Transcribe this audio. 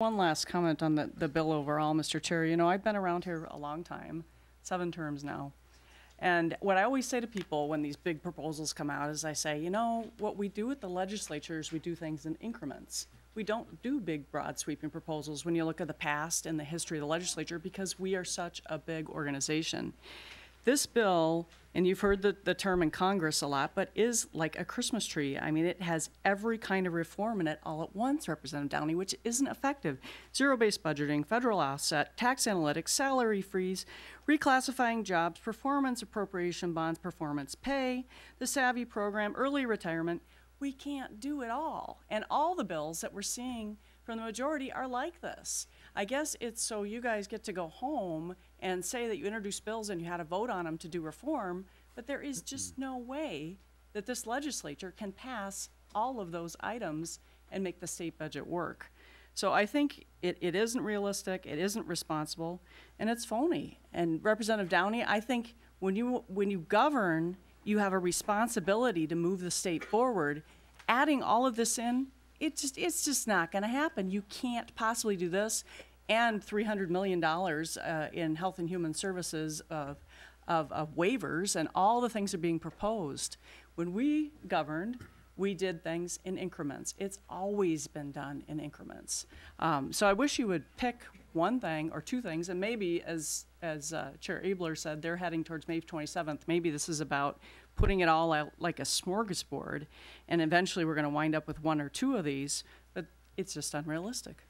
One last comment on the, the bill overall, Mr. Chair. You know, I've been around here a long time, seven terms now. And what I always say to people when these big proposals come out is I say, you know, what we do at the legislature is we do things in increments. We don't do big, broad, sweeping proposals when you look at the past and the history of the legislature because we are such a big organization. This bill, and you've heard the, the term in Congress a lot, but is like a Christmas tree. I mean, it has every kind of reform in it all at once, Representative Downey, which isn't effective. Zero based budgeting, federal offset, tax analytics, salary freeze, reclassifying jobs, performance appropriation bonds, performance pay, the Savvy program, early retirement. We can't do it all. And all the bills that we're seeing from the majority are like this. I guess it's so you guys get to go home and say that you introduced bills and you had a vote on them to do reform, but there is just no way that this legislature can pass all of those items and make the state budget work. So I think it, it isn't realistic, it isn't responsible, and it's phony. And Representative Downey, I think when you when you govern, you have a responsibility to move the state forward. Adding all of this in, it just it's just not going to happen. You can't possibly do this and $300 million uh, in health and human services of, of, of waivers, and all the things are being proposed. When we governed, we did things in increments. It's always been done in increments. Um, so I wish you would pick one thing or two things, and maybe, as as uh, Chair Abeler said, they're heading towards May 27th. Maybe this is about putting it all out like a smorgasbord, and eventually we're going to wind up with one or two of these. But it's just unrealistic.